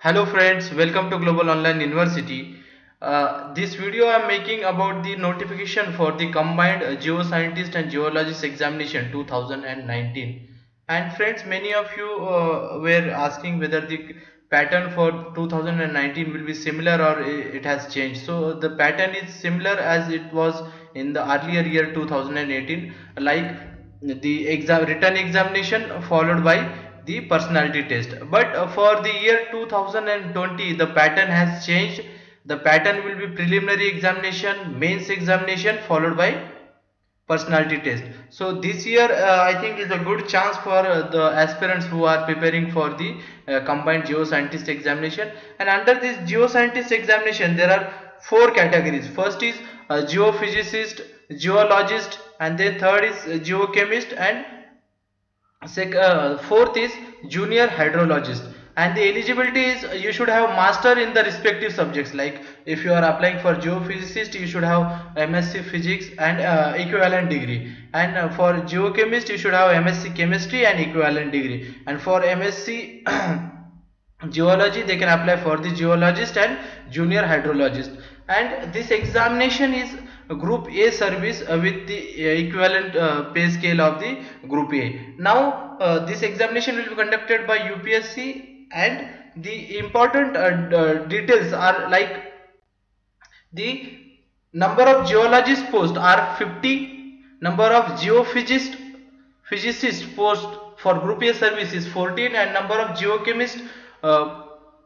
Hello friends, welcome to Global Online University. Uh, this video I am making about the notification for the combined uh, geoscientist and geologist examination 2019 and friends many of you uh, were asking whether the pattern for 2019 will be similar or it has changed so the pattern is similar as it was in the earlier year 2018 like the exam written examination followed by the personality test. But uh, for the year 2020 the pattern has changed. The pattern will be preliminary examination mains examination followed by personality test. So this year uh, i think is a good chance for uh, the aspirants who are preparing for the uh, combined geoscientist examination. And under this geoscientist examination there are four categories. First is a geophysicist geologist and then third is geochemist and uh, fourth is junior hydrologist. And the eligibility is you should have master in the respective subjects. Like if you are applying for geophysicist you should have msc physics and uh, equivalent degree. And uh, for geochemist you should have msc chemistry and equivalent degree. And for msc geology they can apply for the geologist and junior hydrologist and this examination is group A service uh, with the uh, equivalent uh, pay scale of the group A. Now uh, this examination will be conducted by UPSC and the important details are like the number of geologist post are 50 number of geophysicist physicist post for group A service is 14 and number of geochemist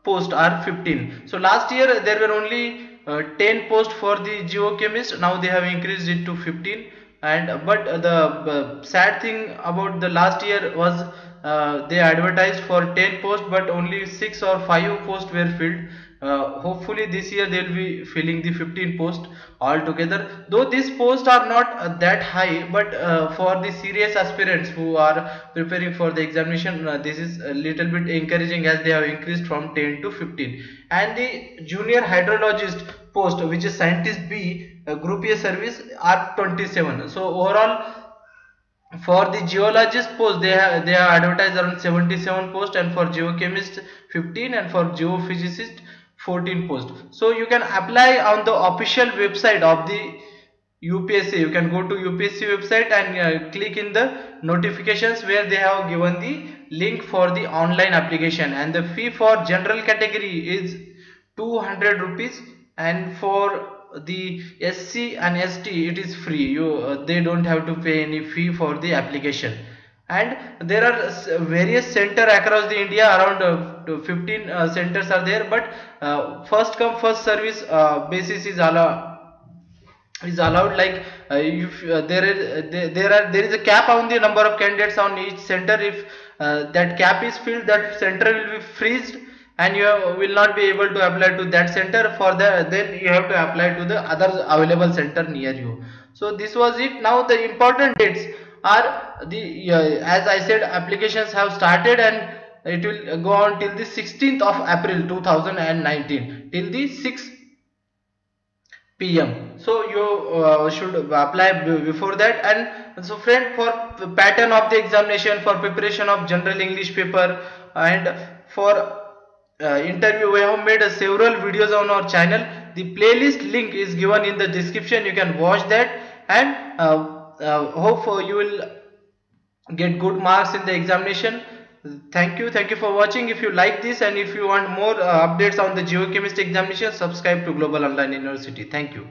post are 15 so last year there were only uh, 10 post for the geochemist. Now they have increased it to 15 and but the uh, sad thing about the last year was uh, they advertised for 10 posts but only 6 or 5 posts were filled uh, hopefully this year they will be filling the 15 post altogether. Though these posts are not uh, that high but uh, for the serious aspirants who are preparing for the examination uh, this is a little bit encouraging as they have increased from 10 to 15 and the junior hydrologist post which is scientist b uh, group a service are 27 so overall for the geologist post they have they have advertised around 77 post and for geochemist 15 and for geophysicist 14 post. So you can apply on the official website of the UPSC you can go to UPSC website and uh, click in the notifications where they have given the link for the online application. And the fee for general category is 200 rupees and for the SC and ST it is free. You uh, they don't have to pay any fee for the application and there are various center across the India around uh, 15 uh, centers are there but uh, first come first service basis is allowed is allowed like if there is there, there are there is a cap on the number of candidates on each center. If that cap is filled that center will be freezed and you will not be able to apply to that center. For the then you have to apply to the other available center near you. So this was it. Now the important dates are the uh, as i said applications have started and it will go on till the 16th of april 2019 till the 6 pm so you uh, should apply before that. And so friend for pattern of the examination for preparation of general english paper and for uh, interview we have made several videos on our channel. The playlist link is given in the description. You can watch that. And uh, hope you will get good marks in the examination. Thank you. Thank you for watching. If you like this and if you want more uh, updates on the geochemistry examination subscribe to global online university. Thank you